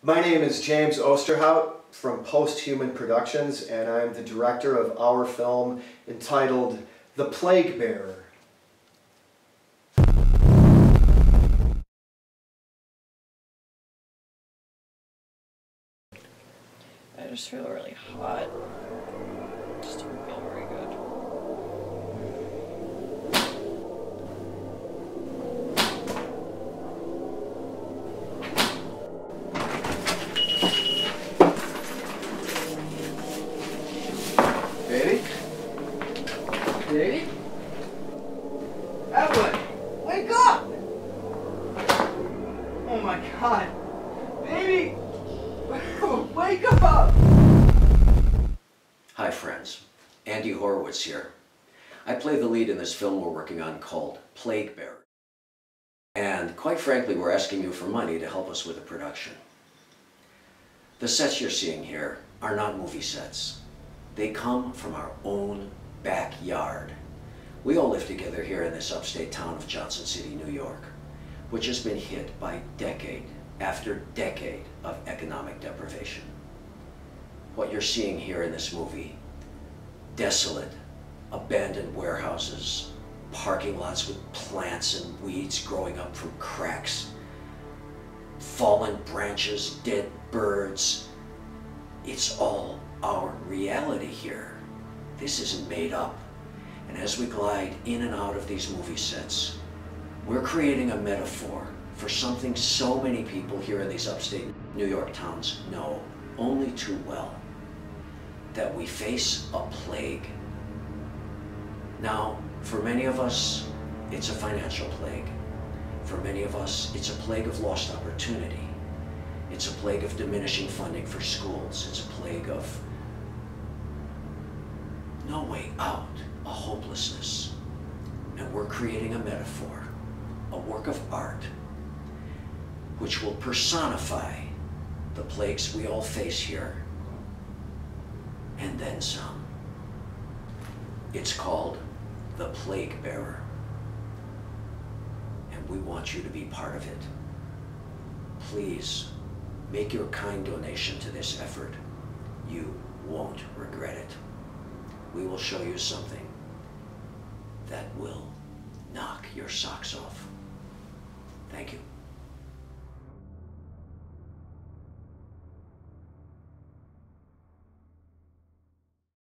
My name is James Osterhout from Posthuman Productions, and I'm the director of our film entitled The Plague Bearer. I just feel really hot. Just don't feel very good. Baby? Baby? Evelyn! Wake up! Oh my god! Baby! Wake up! Hi, friends. Andy Horowitz here. I play the lead in this film we're working on called Plague Bearer. And quite frankly, we're asking you for money to help us with the production. The sets you're seeing here are not movie sets. They come from our own backyard. We all live together here in this upstate town of Johnson City, New York, which has been hit by decade after decade of economic deprivation. What you're seeing here in this movie, desolate, abandoned warehouses, parking lots with plants and weeds growing up from cracks, fallen branches, dead birds. It's all our reality here. This isn't made up. And as we glide in and out of these movie sets, we're creating a metaphor for something so many people here in these upstate New York towns know only too well that we face a plague. Now, for many of us, it's a financial plague. For many of us, it's a plague of lost opportunity. It's a plague of diminishing funding for schools. It's a plague of no way out, hopelessness. And we're creating a metaphor, a work of art, which will personify the plagues we all face here, and then some. It's called The Plague Bearer. And we want you to be part of it. Please make your kind donation to this effort. You won't regret it. We will show you something that will knock your socks off. Thank you.